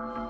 Iya,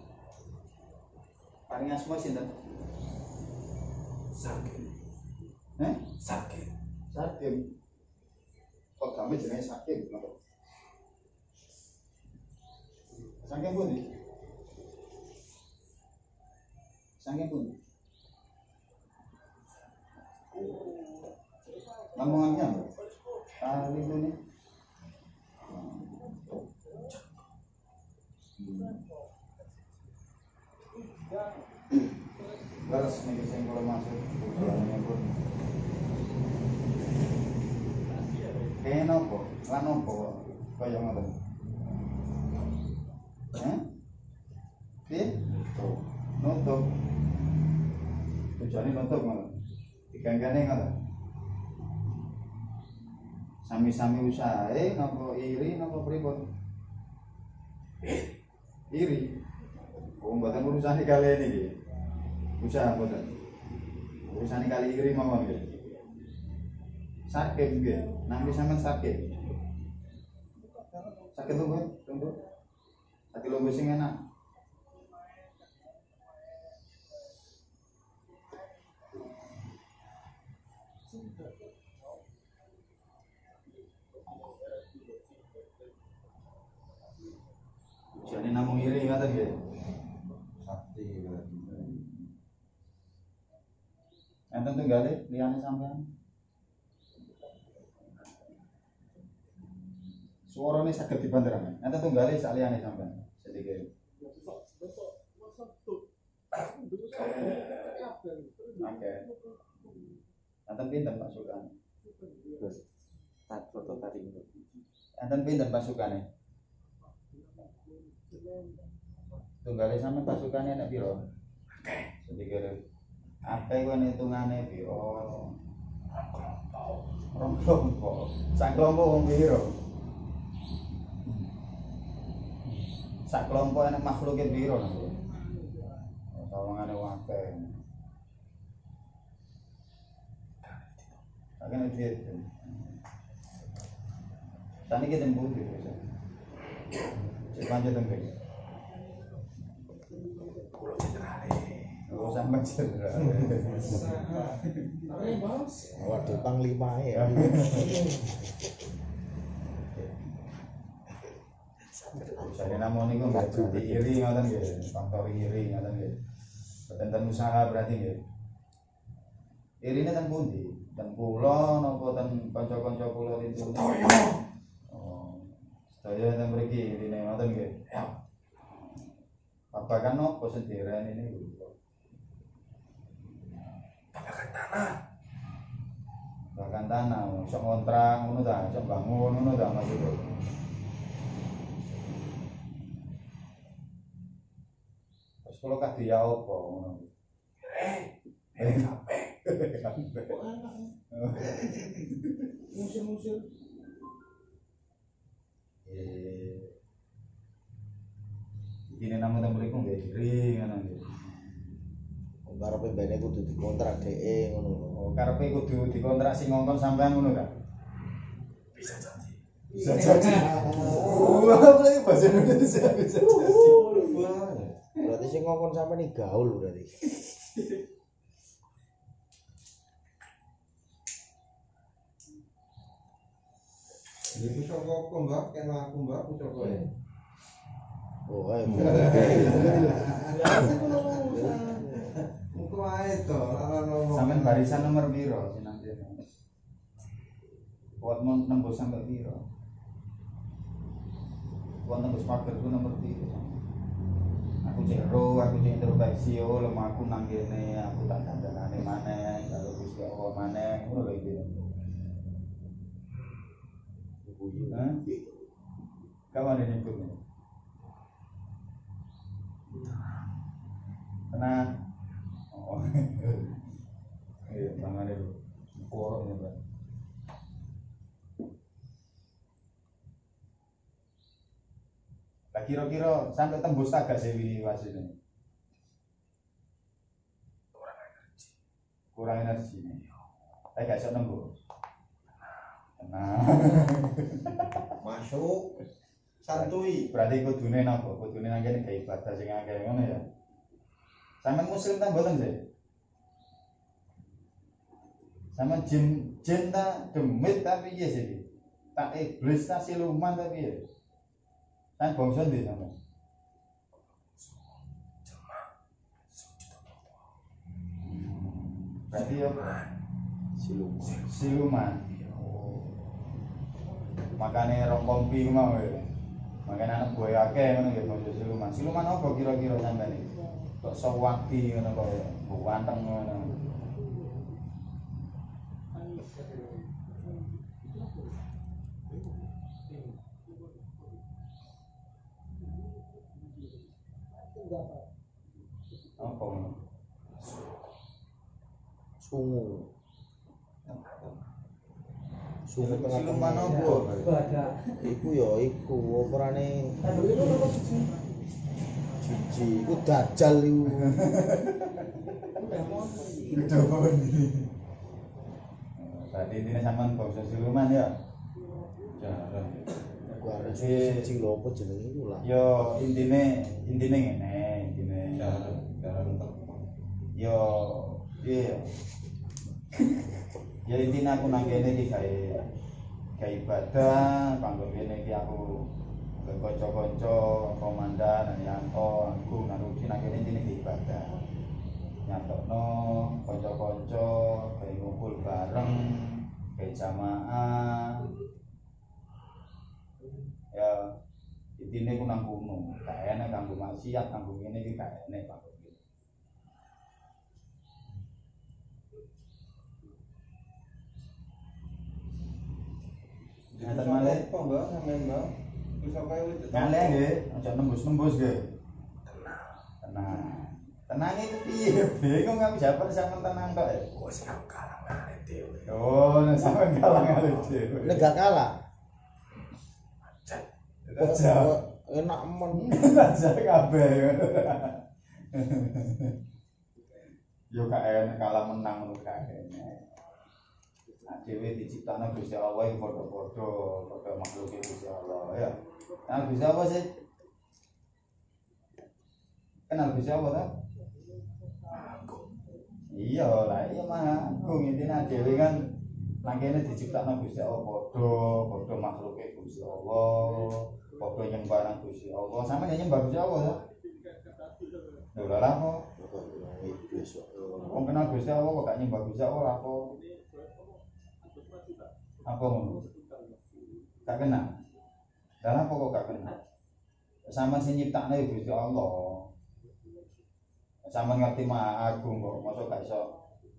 Paling asma sinten? Sakit, Eh? sakit. Sakim. Kok kami jenenge Sakim, kenapa? Saking pun Saking pun Lamongannya Kali itu nih Garas nih sing kalau masuk Bukannya pun Kayaknya nopo, lan nopo kaya ngoten. Hah? Piye? Nutup. Tujuane nutup ngoten. Diganggane ngoten. Sami-sami usahae iri napa pripun? Iri. Oh, mboten urusane kali ini iki. Usaha mboten. Urusane kali iri mawon nggih sakit nggih nanti sampean sakit sakit lho tunggu sakit lho sing enak Jadi namung iri ngaten nggih. Sakti berarti. Enten tunggale liyane sampean. suaranya sakit di bantaran nanti tunggali saliannya sampai sedikit oke. Nanti pinter pasukan? Terus tak foto tadi. Nanti pinter pasukannya tunggali sampai pasukannya nak biro sedikit apa yang hitungannya biro rong kelompok sak kelompok wong biro sak kelompok enak makhluknya biro nanti sawangane wakil Akan duit. Tani kita mbut gitu. Cek panjat Oh sama cedera. Waduh panglima ya. Jadi namun niku nggak berarti iri ngoten nggih, faktor iri ngoten nggih. Tentang usaha berarti nggih. Irine ten pundi? Ten kula napa ten kanca-kanca kula itu? Oh. Sedaya ten mriki irine ngoten nggih. Napa sing direni niku? Babakan tanah. Bahkan tanah, sok ngontrak ngono ta, sok bangun ngono ta maksudnya. Terus kalau kadhe ya apa ngono. Eh, eh kabeh. Eh. Ini nama temen mriku nggih iri ngono nggih. Karepe bene kudu dikontrak dhek ngono lho. Oh, karepe kudu dikontrak sing ngongkon sampean ngono? Bisa jadi. Bisa jadi. Wah, lagi bahasa Indonesia bisa jadi. Berarti sing ngomong sampe nih gaul berarti. Ini bisa kok mbak, yang aku mbak, bisa kok ya. Oh, ayo. Ae to, ora ngomong. Sampean barisan nomor piro sinampe? Kuat mau nembus sampai piro? Kuat nembus pagar ku nomor piro? Aku cek ro, aku cek introspeksi, oh lemah aku nang kene, aku tak dandanane maneh, kalau Gusti Allah maneh, ngono lho iki. Hah? Kapan ini nyebutnya? Tenang. Oh. Iya, tangannya dulu. Koroknya, Pak. Lah kira-kira sampai tembus agak sewi wasine. Kurang energi. Tapi gak iso nembus. Tenang. Masuk. Santuy. Berarti kudune napa? Kudune nang kene gawe ibadah sing akeh ngono ya. Sampeyan muslim ta mboten sih? Sama jin jin ta demit ta piye sih? Tak iblis ta siluman ta piye? Kan bangsa ndi sampeyan? Berarti ya Siluman. siluman. Makane rong kompi mau ya. Makane anak buaya akeh ngono ya siluman. Siluman apa kira-kira sampeyan iki? Kok sewakti ngono kok ya. Buanteng ngono. Apa? Sungu. Sungu tengah Siluman tengah. apa? Iku ya iku operane Cici, iku dajal iku. Tadi ini sampean bangsa siluman ya. Arek cici lho apa jenenge iku lah. Yo intine intine ngene, intine yo iya. Ya intine aku nang kene iki gawe gawe ibadah, kanggo kene iki aku ke kanca-kanca komandan Yanto, aku narusi nang kene gawe ibadah. Nyatokno kanca-kanca gawe ngumpul bareng, gawe jamaah. Ya intine ku nang kono, gak enak kanggo maksiat, kanggo ngene iki gak enak ngene. Ngaten malih. Apa mbak, sampean mbak? Bisa. Nyale nggih, aja nembus-nembus nggih. Tenang. Tenang itu piye? Bingung kami siapa sampean tenang ya? Kok sing aku kalah ngane dhewe. Oh, nek sampean kalah ngalih dhewe. Nek gak kalah. Cek. Aja. Enak men. Aja kabeh. Yo gak enak kalah menang ngono gak enak. Nah, dhewe diciptakno Gusti Allah padha-padha, padha makhluk Gusti Allah ya. Nah, Gusti Allah sih kenal Gusti Allah ta? Iya lah, iya mah agung intinya dhewe kan nang kene diciptakno Gusti Allah padha, padha makhluke Gusti Allah, padha nyembah nang Gusti Allah. Sama nyembah Gusti Allah ta? Lho lah kok wong kenal Gusti Allah kok gak nyembah Gusti Allah lah kok. Apa ngono? Gak kenal. Lah apa kok gak kenal? Sama sing nyiptakne ya Gusti Allah. Sama ngerti Maha Agung kok, masa gak iso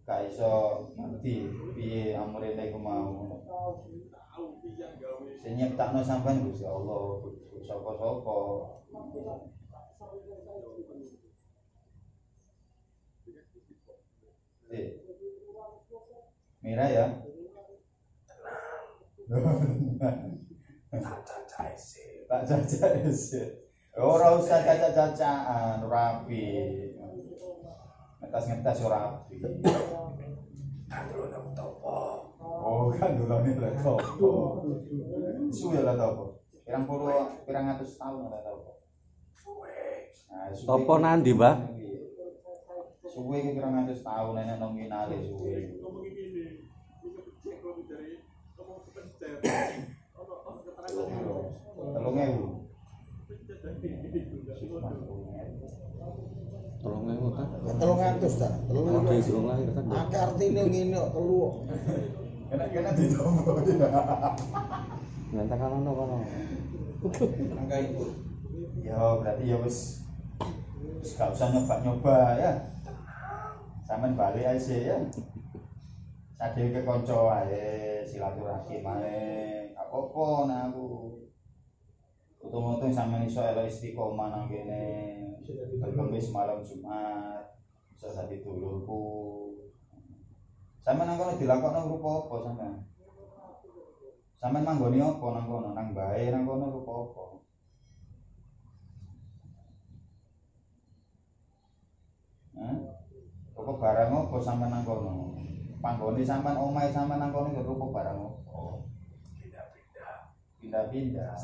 gak iso ngerti piye amrene iku mau. Sing nyiptakno sampean Gusti Allah, sapa-sapa. Mira ya. Tak caca sih. Ora usah caca-cacaan, rapi. Ngetas-ngetas ora rapi. Oh, kan dulu ini lah topo. Suwe lah topo. Pirang puluh, pirang atus tahun lah topo. Nah, suwe Topo nandi, Mbah? Suwe ki pirang atus tahun enek nominale suwe. Telung ewu. Tolong ewu. Telung atus ta? Telung Kalau atus. durung lahir kan. ya. Akeh artine ngene kok telu. kok. Kena kena ditombo. Ngantek kono kono. Angka itu. Ya berarti ya wis wis gak usah nyoba-nyoba ya. Sampeyan balik aja ya. Sadhe ke kanca ae silaturahim ae. Apa-apa nah aku. Untung-untung sampeyan iso elok istiqomah nang kene. Berkemis malam Jumat. Iso dadi dulurku. Sampeyan nang kono dilakokno rupa apa sampeyan? Sampeyan manggoni apa nang kono? Nang bae nang kono rupa apa? Hah? Rupa barang apa sampeyan nang kono? Panggone sampeyan omahe sampeyan nang kono ya rupa barang apa? Pindah-pindah.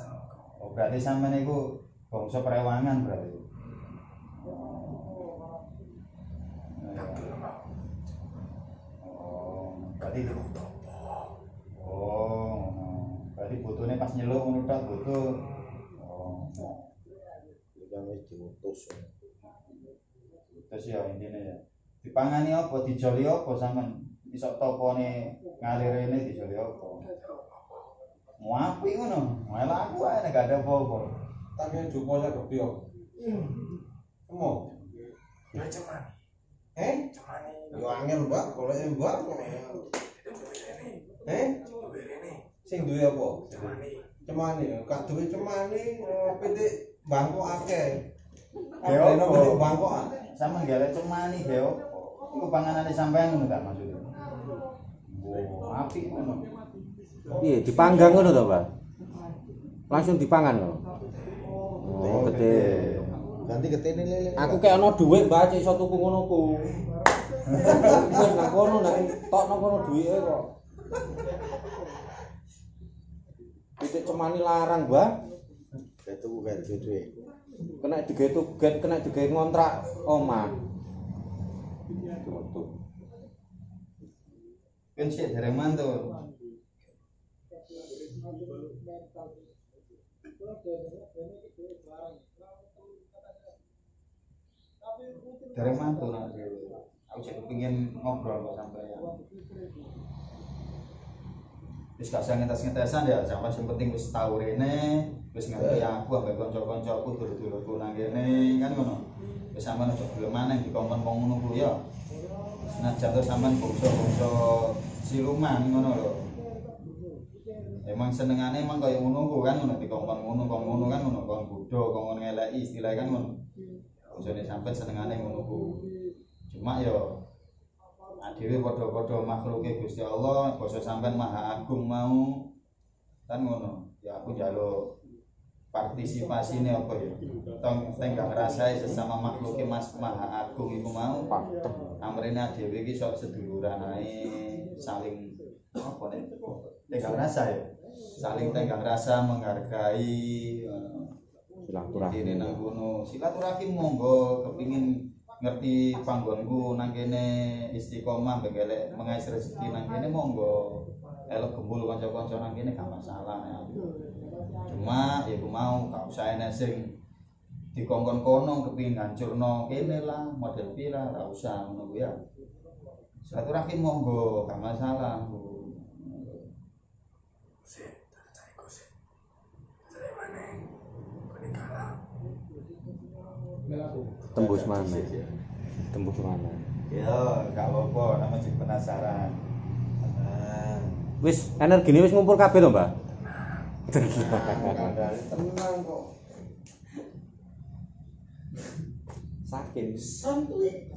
Oh, berarti sampeyan iku bangsa perewangan berarti. Oh. Oh, berarti Oh, berarti butuhnya pas nyeluk ngono tok butuh. Oh. Kan wis diutus. Terus ya intinya ya. Dipangani apa, dijoli apa sampean? Iso topone ngalir ini dijoli apa? Mau api ngono. Malah aku ae nek gak ada apa-apa. Tapi Joko saya kepiok. Kamu? Eh? Yo angel mbak, kalau yang mbak Eh? Sing duwe apa? Cemani. Kak duwe cemani, pitik bangkok akeh. Ya pitik bangkok? Sama gale cemani opo? Iku panganane sampean ngono tak maksudnya. Oh, api ngono. Piye dipanggang ngono to, Pak? Langsung dipangan lho. Oh, gede. Ganti ketene lele. Aku kayak ana dhuwit, Mbak, cek iso tuku ngono ku. Wis nang kono nek tokno kono duwike kok. Titik cemani larang, Mbak. Ketuku kan duwe. Kena digawe tuget, kena digawe ngontrak omah. Kan sik dereng mantul. Dereng mantul nak. Aku kepengin ngobrol kok. Wis gak usah ngetes-ngetesan ya, sampeyan sing penting wis tau rene, wis ngerti aku ambek kanca-kancaku dulur-dulurku nang kene, kan ngono. Wis sampeyan aja gelem maneh dikongkon wong ngono ku ya. Senajan to sampean bangsa-bangsa siluman ngono lho. Emang senengane emang kaya ngono kan ngono dikongkon ngono kong ngono kan ngono kon bodho kon ngeleki istilah kan ngono. Bojone sampean senengane ngono ku. Cuma yo dhewe padha-padha makhluke Gusti Allah, basa sampean Maha Agung mau kan ngono. Ya aku njaluk partisipasine apa ya? Tong tenggang rasai sesama makhluke Mas Maha Agung iku mau amrene dhewe iki sok seduluran ae saling apa nek tenggang rasa ya? Saling tenggang rasa menghargai eh, Silaturahmi. Ini nang kono. Silaturahim monggo kepingin ngerti panggonku nang kene istiqomah begelek mengais rezeki nang kene monggo. Elok gembul kanca-kanca nang kene gak masalah ya. Cuma ya aku mau gak usah enek sing dikongkon kono kepengin ngancurno kene lah model lah ora usah ngono ya silaturahim monggo gak masalah Bu. Tembus mana? Tembus mana? ya gak apa-apa namanya juga penasaran Wis energine wis ngumpul kabeh to, Mbak? Kandhane tenang kok. Sakit. Santuy.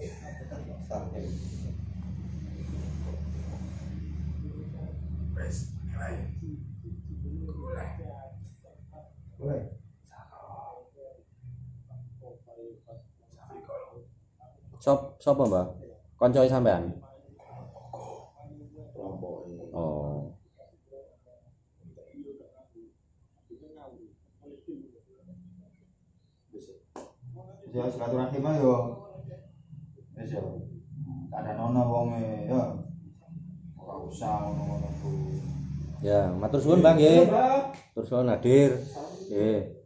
Santuy. Mulai. Sop sapa, Mbak? Koncoe sampean? Oh. ya silaturahim ayo wis ya ada nono wonge ya usah ngono-ngono Bu Ya, matur suwun, Mbak nggih. Matur suwun hadir. Nggih.